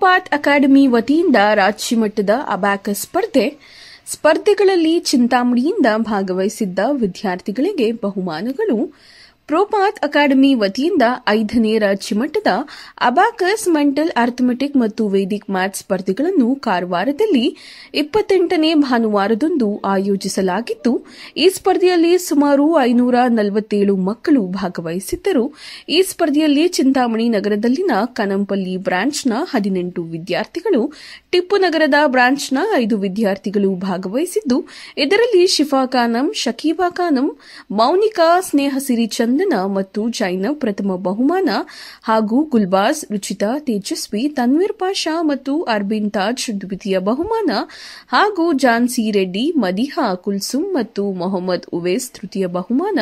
Path academy ವತಿಯಿಂದ ರಾಜ್ಯ ಮಟ್ಟದ ಅಬ್ಯಾಕಸ್ ಸ್ಪರ್ಧೆ ಸ್ಪರ್ಧೆಗಳಲ್ಲಿ ಚಿಂತಾಮಣಿಯಿಂದ ಭಾಗವಹಿಸಿದ್ದ ವಿದ್ಯಾರ್ಥಿಗಳಿಗೆ ಬಹುಮಾನಗಳು. ಪ್ರೋಪಾತ್ ಅಕಾಡೆಮಿ ವತಿಯಿಂದ ಐದನೇ ರಾಜ್ಯ ಮಟ್ಟದ ಅಬಾಕಸ್ ಮೆಂಟಲ್, ಅರ್ಥಮೆಟಿಕ್ ಮತ್ತು ವೇದಿಕ್ ಮ್ಯಾಥ್ ಸ್ಪರ್ಧೆಗಳನ್ನು ಕಾರವಾರದಲ್ಲಿ ಇಪ್ಪತ್ತೆಂಟನೇ ಭಾನುವಾರದಂದು ಆಯೋಜಿಸಲಾಗಿದ್ದು ಈ ಸ್ಪರ್ಧೆಯಲ್ಲಿ ಸುಮಾರು ಐನೂರ ನಲವತ್ತೇಳು ಮಕ್ಕಳು ಭಾಗವಹಿಸಿದ್ದರು. ಈ ಸ್ಪರ್ಧೆಯಲ್ಲಿ ಚಿಂತಾಮಣಿ ನಗರದಲ್ಲಿನ ಕನಂಪಲ್ಲಿ ಬ್ರಾಂಚ್ನ ಹದಿನೆಂಟು ವಿದ್ಯಾರ್ಥಿಗಳು, ಟಿಪ್ಪು ನಗರದ ಬ್ರಾಂಚ್ನ ಐದು ವಿದ್ಯಾರ್ಥಿಗಳು ಭಾಗವಹಿಸಿದ್ದು. ಇದರಲ್ಲಿ ಶಿಫಾ ಖಾನಂ, ಶಕೀಬಾ ಖಾನಂ, ಮೌನಿಕಾ ಸ್ನೇಹಸಿರಿ ಚಂದನ ಮತ್ತು ಜೈನ ಪ್ರಥಮ ಬಹುಮಾನ ಹಾಗೂ ಗುಲ್ಬಾಸ್, ರುಚಿತಾ, ತೇಜಸ್ವಿ, ತನ್ವೀರ್ ಪಾಷಾ ಮತ್ತು ಅರ್ಬಿನ್ ತಾಜ್ ದ್ವಿತೀಯ ಬಹುಮಾನ ಹಾಗೂ ಜಾನ್ಸಿ ರೆಡ್ಡಿ, ಮದಿಹಾ ಕುಲ್ಸುಮ್ ಮತ್ತು ಮೊಹಮ್ಮದ್ ಉವೇಸ್ ತೃತೀಯ ಬಹುಮಾನ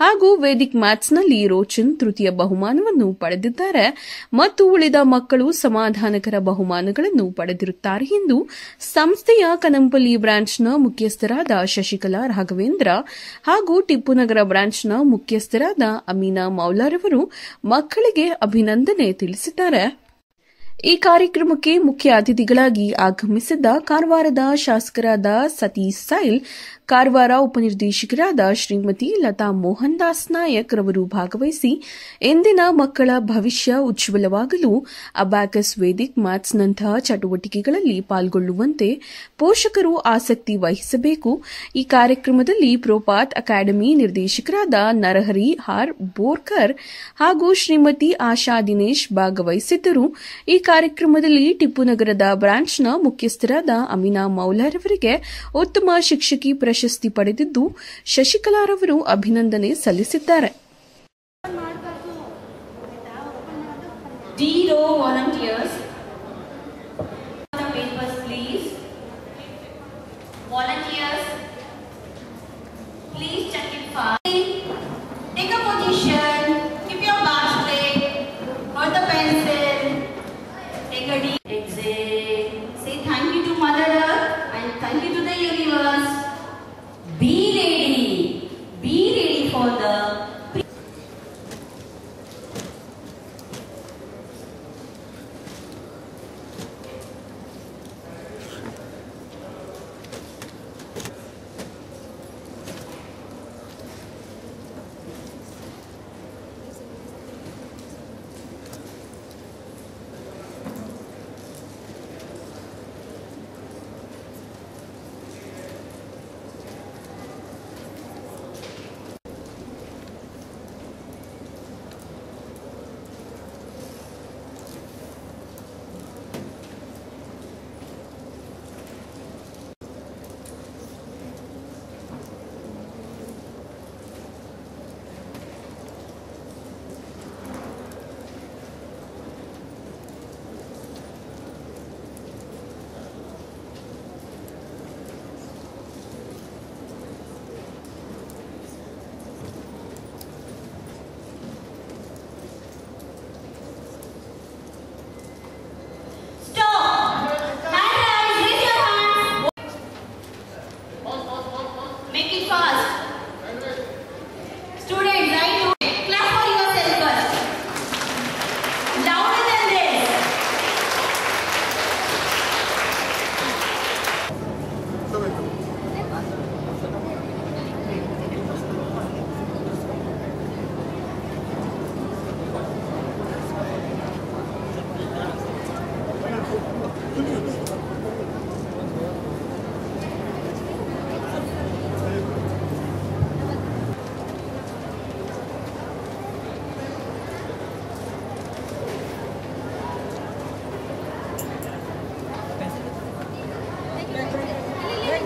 ಹಾಗೂ ವೇದಿಕ್ ಮ್ಯಾಥ್ಸ್ನಲ್ಲಿ ರೋಚನ್ ತೃತೀಯ ಬಹುಮಾನವನ್ನು ಪಡೆದಿದ್ದಾರೆ. ಮತ್ತು ಉಳಿದ ಮಕ್ಕಳು ಸಮಾಧಾನಕರ ಬಹುಮಾನಗಳನ್ನು ಪಡೆದಿರುತ್ತಾರೆ ಎಂದು ಸಂಸ್ಥೆಯ ಕನಂಪಲ್ಲಿ ಬ್ರಾಂಚ್ನ ಮುಖ್ಯಸ್ಥರಾದ ಶಶಿಕಲಾ ರಾಘವೇಂದ್ರ ಹಾಗೂ ಟಿಪ್ಪುನಗರ ಬ್ರಾಂಚ್ನ ಮುಖ್ಯಸ್ಥರಾದ ಅಮೀನಾ ಮೌಲಾರವರು ಮಕ್ಕಳಿಗೆ ಅಭಿನಂದನೆ ತಿಳಿಸಿದ್ದಾರೆ. ಈ ಕಾರ್ಯಕ್ರಮಕ್ಕೆ ಮುಖ್ಯ ಅತಿಥಿಗಳಾಗಿ ಆಗಮಿಸಿದ್ದ ಕಾರವಾರದ ಶಾಸಕರಾದ ಸತೀಶ್ ಸೈಲ್, ಕಾರವಾರ ಉಪನಿರ್ದೇಶಕರಾದ ಶ್ರೀಮತಿ ಲತಾ ಮೋಹನ್ ದಾಸ್ ನಾಯಕ್ ರವರು ಭಾಗವಹಿಸಿ, ಎಂದಿನ ಮಕ್ಕಳ ಭವಿಷ್ಯ ಉಜ್ವಲವಾಗಲು ಅಬ್ಯಾಕಸ್ ವೇದಿಕ್ ಮ್ಯಾಥ್ಸ್ನಂತಹ ಚಟುವಟಿಕೆಗಳಲ್ಲಿ ಪಾಲ್ಗೊಳ್ಳುವಂತೆ ಪೋಷಕರು ಆಸಕ್ತಿ ವಹಿಸಬೇಕು. ಈ ಕಾರ್ಯಕ್ರಮದಲ್ಲಿ ಪ್ರೋಪಾತ್ ಅಕಾಡೆಮಿ ನಿರ್ದೇಶಕರಾದ ನರಹರಿ ಹಾರ್ ಬೋರ್ಕರ್ ಹಾಗೂ ಶ್ರೀಮತಿ ಆಶಾ ದಿನೇಶ್ ಭಾಗವಹಿಸಿದ್ದರು. ಈ ಕಾರ್ಯಕ್ರಮದಲ್ಲಿ ಟಿಪ್ಪು ನಗರದ ಬ್ರಾಂಚ್ನ ಮುಖ್ಯಸ್ಥರಾದ ಅಮೀನಾ ಮೌಲಾರವರಿಗೆ ಉತ್ತಮ ಶಿಕ್ಷಕಿ ಪ್ರಶಸ್ತಿ ಪಡೆದಿದ್ದು ಶಶಿಕಲಾರವರು ಅಭಿನಂದನೆ ಸಲ್ಲಿಸಿದ್ದಾರೆ. Volunteers.